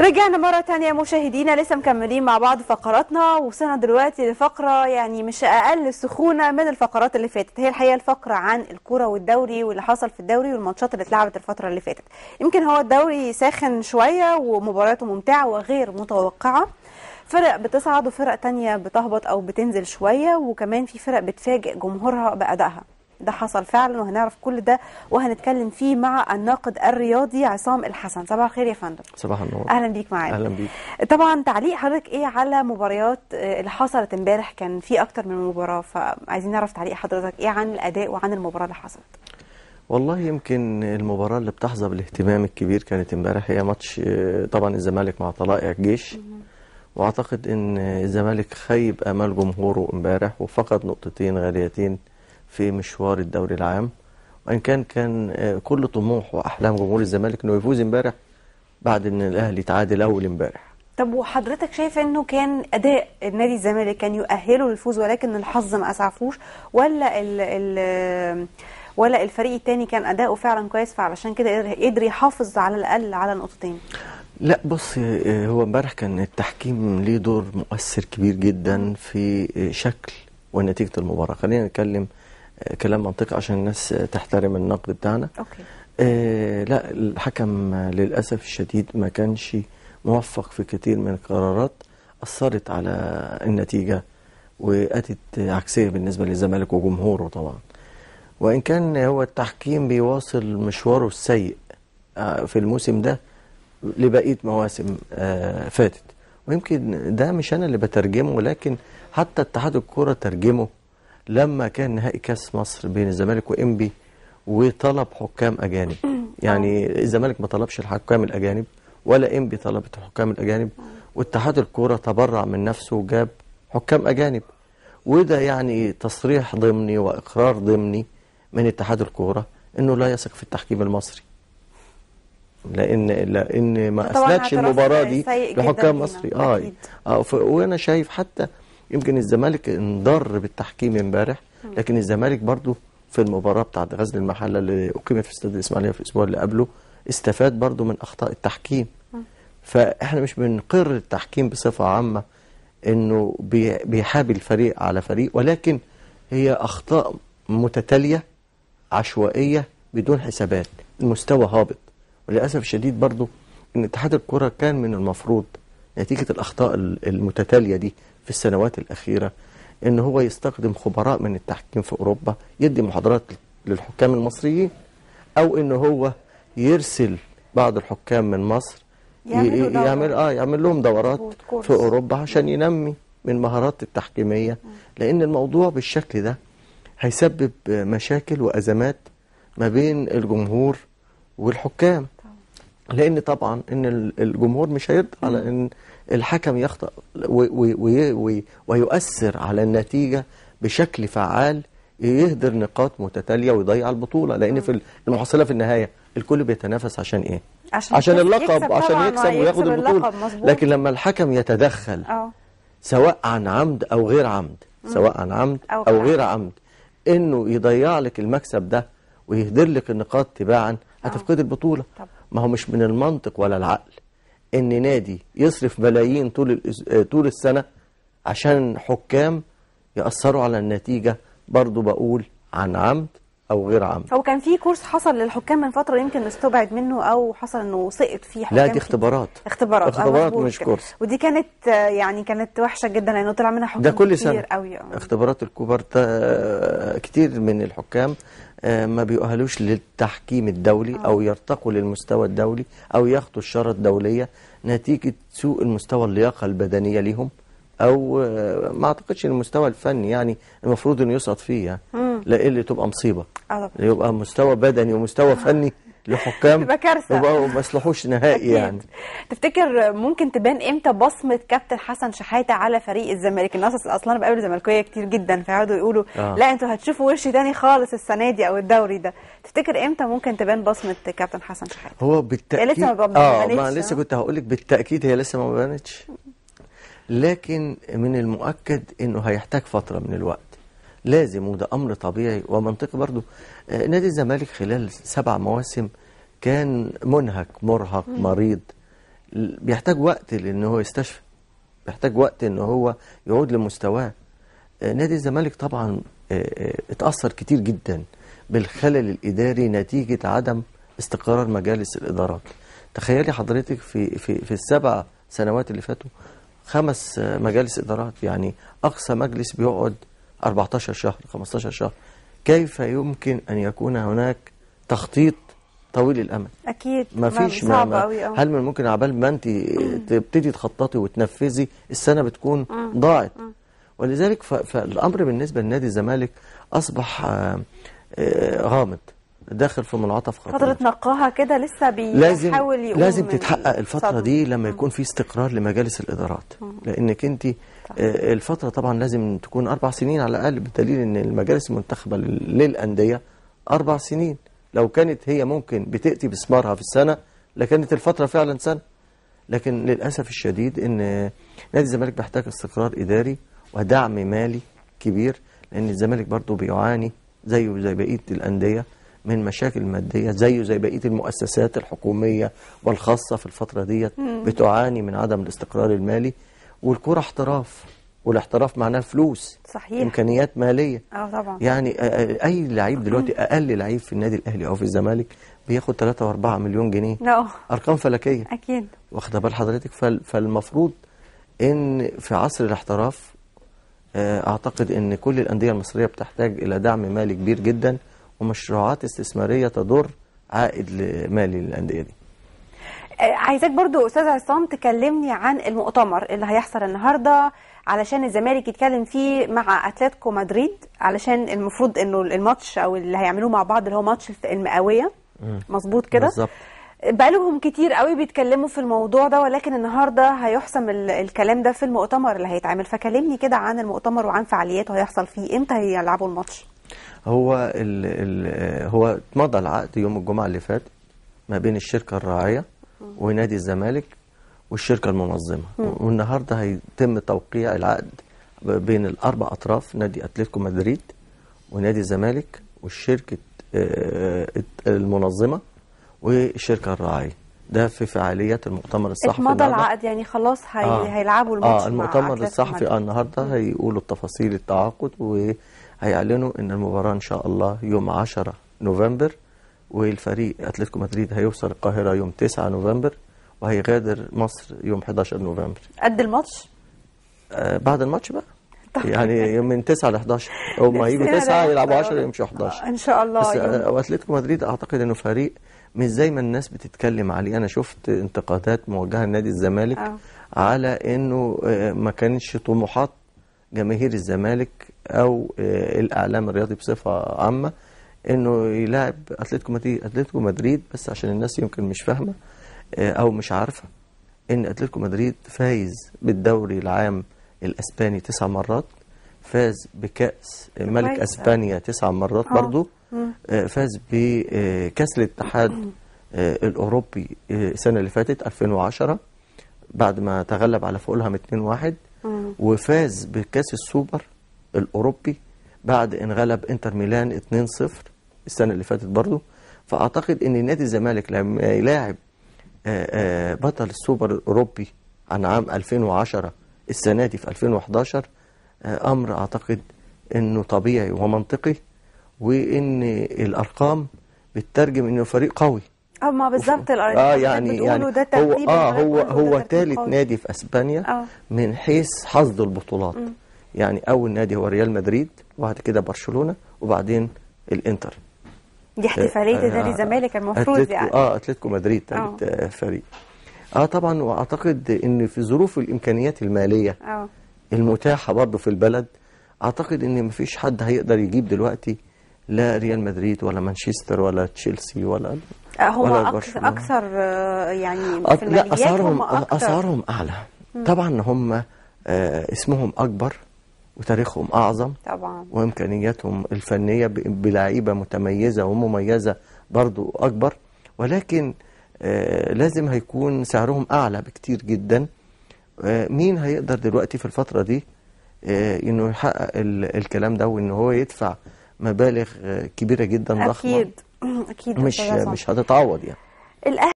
رجعنا مرة تانية مشاهدينا لسه مكملين مع بعض فقراتنا وصلنا دلوقتي لفقرة يعني مش أقل سخونة من الفقرات اللي فاتت. هي الحقيقة الفقرة عن الكرة والدوري واللي حصل في الدوري والماتشات اللي اتلعبت الفترة اللي فاتت. يمكن هو الدوري ساخن شوية ومبارياته ممتعة وغير متوقعة. فرق بتصعد وفرق تانية بتهبط أو بتنزل شوية وكمان في فرق بتفاجئ جمهورها بأدائها. ده حصل فعلا وهنعرف كل ده وهنتكلم فيه مع الناقد الرياضي عصام الحسن. صباح الخير يا فندم. صباح النور. أهلا بيك معانا. أهلا بيك. طبعا تعليق حضرتك إيه على مباريات آه، اللي حصلت امبارح؟ كان في أكتر من مباراة فعايزين نعرف تعليق حضرتك إيه عن الأداء وعن المباراة اللي حصلت. والله يمكن المباراة اللي بتحظى بالاهتمام الكبير كانت امبارح هي ماتش آه، طبعا الزمالك مع طلائع الجيش. وأعتقد إن الزمالك خيب أمال جمهوره امبارح وفقد نقطتين غاليتين في مشوار الدوري العام وإن كان كان آه، كل طموح وأحلام جمهور الزمالك إنه يفوز امبارح بعد إن الأهلي تعادل أول امبارح. طب وحضرتك شايف إنه كان أداء النادي الزمالك كان يؤهله للفوز ولكن الحظ ما أسعفوش؟ ولا ال ال ولا الفريق التاني كان أداؤه فعلا كويس فعلشان كده قدر- يحافظ على الأقل على نقطتين؟ لا بص آه، هو امبارح كان التحكيم ليه دور مؤثر كبير جدا في آه، شكل ونتيجة المباراة. خلينا نتكلم آه، كلام منطقي عشان الناس تحترم النقد بتاعنا. أوكي. آه لا الحكم للأسف الشديد ما كانش موفق في كثير من القرارات أثرت على النتيجة وأتت عكسية بالنسبة للزمالك وجمهوره طبعا. وإن كان هو التحكيم بيواصل مشواره السيء آه، في الموسم ده لبقية مواسم آه، فاتت. ويمكن ده مش أنا اللي بترجمه لكن حتى اتحاد الكرة ترجمه. لما كان نهائي كاس مصر بين الزمالك وإنبي وطلب حكام أجانب. يعني الزمالك ما طلبش الحكام الأجانب ولا إنبي طلبت الحكام الأجانب. واتحاد الكرة تبرع من نفسه وجاب حكام أجانب. وده يعني تصريح ضمني وإقرار ضمني من اتحاد الكرة إنه لا يثق في التحكيم المصري. لأن لأن ما اسندش المباراة دي لحكام مصري. آه ف- وأنا شايف حتى يمكن الزمالك انضر بالتحكيم امبارح لكن الزمالك برضو في المباراة بتاعت غزل المحلة اللي أقيمت في استاد الإسماعيلية في الأسبوع اللي قبله استفاد برضو من أخطاء التحكيم. فإحنا مش بنقر التحكيم بصفة عامة إنه بي- بيحابي الفريق على فريق ولكن هي أخطاء متتالية عشوائية بدون حسابات المستوى هابط. وللأسف الشديد برضو إن اتحاد الكرة كان من المفروض نتيجة الأخطاء ال- المتتالية دي في السنوات الأخيرة إن هو يستخدم خبراء من التحكيم في أوروبا يدي محاضرات للحكام المصريين أو إن هو يرسل بعض الحكام من مصر ي- يعملوا دورة. يعمل آه يعمل لهم دورات. في أوروبا عشان ينمي من مهارات التحكيمية لأن الموضوع بالشكل ده هيسبب مشاكل وأزمات ما بين الجمهور والحكام لأن طبعا إن ال- الجمهور مش هيرضى على إن الحكم وي- ويؤثر على النتيجة بشكل فعال يهدر نقاط متتالية ويضيع البطولة. لأن في المحصلة في النهاية الكل بيتنافس عشان إيه؟ عشان عشان يكسب اللقب عشان طبعاً يكسب وياخد البطولة. لكن لما الحكم يتدخل آه. سواء عن عمد أو غير عمد سواء عن عمد أو أو, غير غير عمد إنه يضيع لك المكسب ده ويهدر لك النقاط تباعا هتفقد البطولة. طبعا. ما هو مش من المنطق ولا العقل إن نادي يصرف ملايين طول آه، طول السنة عشان حكام يأثروا على النتيجة. برضو بقول عن عمد أو غير عمد هو كان في كورس حصل للحكام من فترة يمكن استبعد منه أو حصل إنه سقط فيه حكام لا دي. اختبارات. اختبارات. آه، اختبارات مظبوط مش كده. كورس. ودي كانت آه، يعني كانت وحشة جدا لأنه طلع منها حكام ده كل كتير سنة. قوي اختبارات الكبار كتير من الحكام آه، ما بيؤهلوش للتحكيم الدولي أو يرتقوا للمستوى الدولي أو ياخدوا الشارة الدولية نتيجة سوء المستوى اللياقة البدنية ليهم أو آه، ما أعتقدش إن المستوى الفني يعني المفروض إنه يسقط فيه يعني. لا اللي تبقى مصيبة. طبعا يبقى مستوى بدني ومستوى فني لحكام تبقى كارثة. يبقى ما يصلحوش نهائي. يعني. تفتكر ممكن تبان إمتى بصمة كابتن حسن شحاتة على فريق الزمالك؟ الناس أصلا أنا بقابل زملكاوية كتير جدا فيقعدوا يقولوا آه. لا أنتوا هتشوفوا وش تاني خالص السنة دي أو الدوري ده. تفتكر إمتى ممكن تبان بصمة كابتن حسن شحاتة؟ هو بالتأكيد لسه ما ب- آه بانتش، ما آه. لسه كنت هقول لك بالتأكيد هي لسه ما بانتش لكن من المؤكد إنه هيحتاج فترة من الوقت. لازم وده أمر طبيعي ومنطقي برضو. آه، نادي الزمالك خلال سبع مواسم كان منهك مرهق مريض. بيحتاج وقت لإن هو يستشفى. بيحتاج وقت إن هو يعود لمستواه. آه، نادي الزمالك طبعا آه، اتأثر كتير جدا بالخلل الإداري نتيجة عدم استقرار مجالس الإدارات. تخيلي حضرتك في في في السبع سنوات اللي فاتوا خمس مجالس إدارات يعني أقصى مجلس بيقعد 14 شهر 15 شهر. كيف يمكن أن يكون هناك تخطيط طويل الأمد أكيد. ما فيش ما ما هل من ممكن عبال ما أنت تبتدي تخططي وتنفذي السنة بتكون ضاعت. ولذلك فالأمر بالنسبة لنادي الزمالك أصبح آه، آه، غامض داخل في منعطف خطير. فترة نقاهة كده لسه بيحاول يقوم لازم تتحقق الفترة. دي لما يكون في استقرار لمجالس الإدارات. لأنك أنت آه، الفترة طبعا لازم تكون أربع سنين على الأقل بدليل إن المجالس المنتخبة لل- للأندية أربع سنين. لو كانت هي ممكن بتأتي بثمارها في السنة لكانت الفترة فعلا سنة. لكن للأسف الشديد إن نادي الزمالك بيحتاج استقرار إداري ودعم مالي كبير لأن الزمالك برضه بيعاني زيه زي بقية الأندية من مشاكل مادية زيه زي بقية المؤسسات الحكومية والخاصة في الفترة ديت بتعاني من عدم الاستقرار المالي. والكرة احتراف والاحتراف معناه فلوس صحيح. إمكانيات مالية. آه طبعا. يعني آه، آه، أي لعيب دلوقتي أقل لعيب في النادي الأهلي أو في الزمالك بياخد 3 و4 مليون جنيه. لا. أرقام فلكية. أكيد. واخدة بال حضرتك. فال- فالمفروض إن في عصر الاحتراف آه، أعتقد إن كل الأندية المصرية بتحتاج إلى دعم مالي كبير جدا ومشروعات استثمارية تضر عائد مالي للأندية دي. عايزاك برضو أستاذ عصام تكلمني عن المؤتمر اللي هيحصل النهارده علشان الزمالك يتكلم فيه مع أتلتيكو مدريد علشان المفروض إنه الماتش أو اللي هيعملوه مع بعض اللي هو ماتش المئوية. مظبوط كده؟ بالظبط. بقالهم كتير قوي بيتكلموا في الموضوع ده ولكن النهارده هيحسم ال- الكلام ده في المؤتمر اللي هيتعمل. فكلمني كده عن المؤتمر وعن فعالياته هيحصل فيه إمتى هيلعبوا الماتش؟ هو ال ال هو اتمضى العقد يوم الجمعة اللي فات ما بين الشركة الراعية ونادي الزمالك والشركة المنظمة والنهاردة هيتم توقيع العقد بين الأربع أطراف نادي أتلتيكو مدريد ونادي الزمالك والشركة آه، المنظمة والشركة الراعية ده في فعاليات المؤتمر الصحفي اتمضى. العقد يعني خلاص هي... آه. هيلعبوا الماتش آه المؤتمر أتلتيكو الصحفي. آه النهارده هيقولوا التفاصيل التعاقد وهيعلنوا إن المباراة إن شاء الله يوم 10 نوفمبر والفريق أتلتيكو مدريد هيوصل القاهرة يوم 9 نوفمبر وهيغادر مصر يوم 11 نوفمبر. قد الماتش؟ آه بعد الماتش بقى. يعني يوم من 9 ل 11 هم هيجوا نفسنا 9 ده. يلعبوا 10 يمشوا 11 إن شاء الله بس آه، وأتلتيكو مدريد أعتقد إنه فريق مش زي ما الناس بتتكلم عليه. أنا شفت انتقادات موجهة لنادي الزمالك آه. على إنه آه، ما كانش طموحات جماهير الزمالك أو آه، الإعلام الرياضي بصفة عامة إنه يلاعب أتلتيكو مدريد أتلتيكو مدريد بس عشان الناس يمكن مش فاهمة آه، أو مش عارفة إن أتلتيكو مدريد فايز بالدوري العام الإسباني تسع مرات فاز بكأس ملك. إسبانيا تسع مرات آه. برضو آه، فاز بكاس الاتحاد الأوروبي السنة اللي فاتت 2010 بعد ما تغلب على فولهام 2-1 مم. وفاز بكأس السوبر الأوروبي بعد ان غلب إنتر ميلان 2-0 السنة اللي فاتت برضو. فأعتقد إن نادي الزمالك لما يلاعب آه، آه، بطل السوبر الأوروبي عن عام 2010 السنة دي في 2011 آه، أمر أعتقد إنه طبيعي ومنطقي وإن الأرقام بتترجم إنه فريق قوي. آه ما بالظبط الأرقام آه يعني يعني ده هو آه هو هو ثالث. نادي في أسبانيا آه. من حيث حظ البطولات. يعني أول نادي هو ريال مدريد وبعد كده برشلونة وبعدين الإنتر. دي احتفالية آه، نادي الزمالك المفروض يعني. آه أتلتيكو مدريد آه. ثالث آه، فريق. آه طبعا وأعتقد إن في ظروف الإمكانيات المالية آه. المتاحة برضه في البلد أعتقد إن مفيش حد هيقدر يجيب دلوقتي لا ريال مدريد ولا مانشستر ولا تشيلسي ولا هم ولا أكثر. أكثر آه، يعني في لا الماليات أسعارهم هم أكثر. أسعارهم أعلى. طبعا هم آه اسمهم أكبر وتاريخهم أعظم طبعا. وإمكانياتهم الفنية ب- بلعيبة متميزة ومميزة برضو أكبر. ولكن آه لازم هيكون سعرهم أعلى بكتير جدا. آه مين هيقدر دلوقتي في الفترة دي آه إنه يحقق ال- الكلام ده وإن هو يدفع مبالغ كبيرة جدا ضخمة؟ أكيد. أكيد مش. مش هتتعوض يعني.